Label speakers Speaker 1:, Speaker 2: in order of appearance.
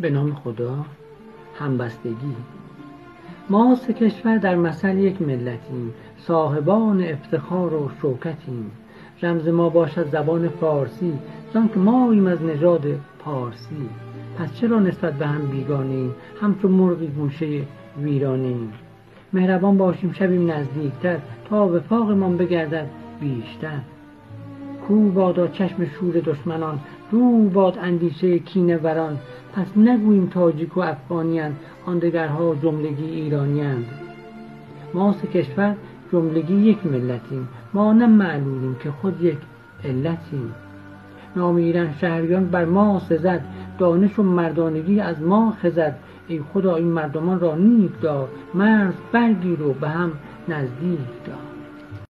Speaker 1: به نام خدا همبستگی. ما سه کشور در مثل یک ملتیم صاحبان افتخار و شوکتیم. رمز ما باشد زبان فارسی زان که ماییم از نژاد پارسی. پس چرا نسبت به هم بیگانیم همچون مرغی گوشه ویرانیم؟ مهربان باشیم شویم نزدیکتر تا وفاقمان بگردد بیشتر. کو بادا چشم شور دشمنان دور باد اندیشه کینه وران. پس نگوییم تاجیک و افغانیان آن دگرها جملگی ایرانیاند. ما سه کشور جملگی یک ملتیم. ما نه معلولیم که خود یک علتیم. نام ایران شهریان بر ما سزد دانش و مردانگی از ما خزد. ای خدا این مردمان را نیک دار مرز برگیر و به هم نزدیک دار.